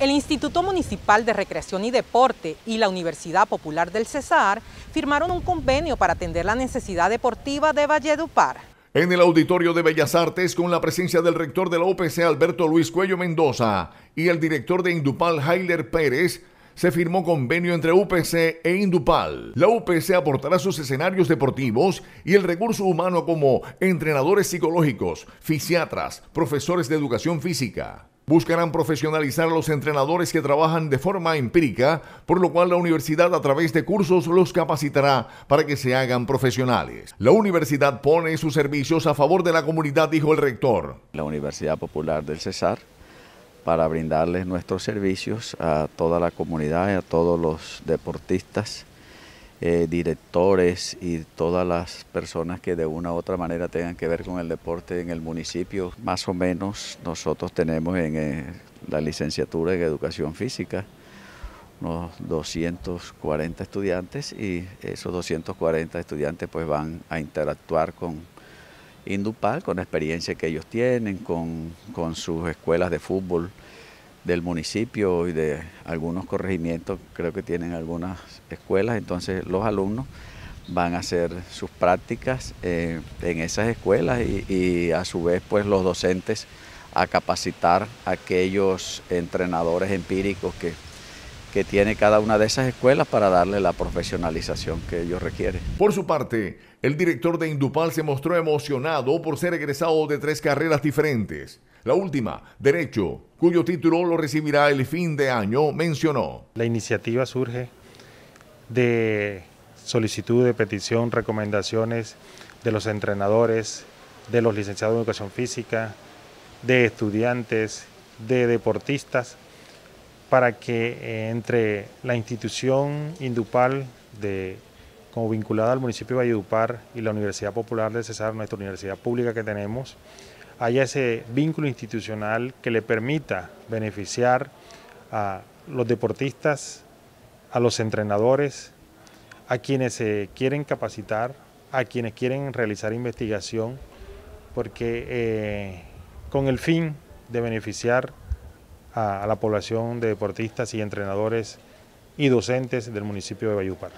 El Instituto Municipal de Recreación y Deporte y la Universidad Popular del Cesar firmaron un convenio para atender la necesidad deportiva de Valledupar. En el Auditorio de Bellas Artes, con la presencia del rector de la OPC Alberto Luis Cuello Mendoza y el director de Indupal Heiler Pérez, se firmó convenio entre UPC e Indupal. La UPC aportará sus escenarios deportivos y el recurso humano como entrenadores psicológicos, fisiatras, profesores de educación física. Buscarán profesionalizar a los entrenadores que trabajan de forma empírica, por lo cual la universidad a través de cursos los capacitará para que se hagan profesionales. La universidad pone sus servicios a favor de la comunidad, dijo el rector. La Universidad Popular del Cesar para brindarles nuestros servicios a toda la comunidad y a todos los deportistas eh, directores y todas las personas que de una u otra manera tengan que ver con el deporte en el municipio. Más o menos nosotros tenemos en eh, la licenciatura en educación física unos 240 estudiantes y esos 240 estudiantes pues van a interactuar con Indupal, con la experiencia que ellos tienen, con, con sus escuelas de fútbol del municipio y de algunos corregimientos, creo que tienen algunas escuelas, entonces los alumnos van a hacer sus prácticas eh, en esas escuelas y, a su vez pues los docentes a capacitar a aquellos entrenadores empíricos que, que tiene cada una de esas escuelas para darle la profesionalización que ellos requieren. Por su parte, el director de Indupal se mostró emocionado por ser egresado de tres carreras diferentes. La última, Derecho, cuyo título lo recibirá el fin de año, mencionó. La iniciativa surge de solicitud de petición, recomendaciones de los entrenadores, de los licenciados en educación física, de estudiantes, de deportistas, para que eh, entre la institución Indupal, de, como vinculada al municipio de Valledupar y la Universidad Popular de Cesar, nuestra universidad pública que tenemos, haya ese vínculo institucional que le permita beneficiar a los deportistas, a los entrenadores, a quienes se quieren capacitar, a quienes quieren realizar investigación, porque eh, con el fin de beneficiar a, la población de deportistas y entrenadores y docentes del municipio de Bayupar.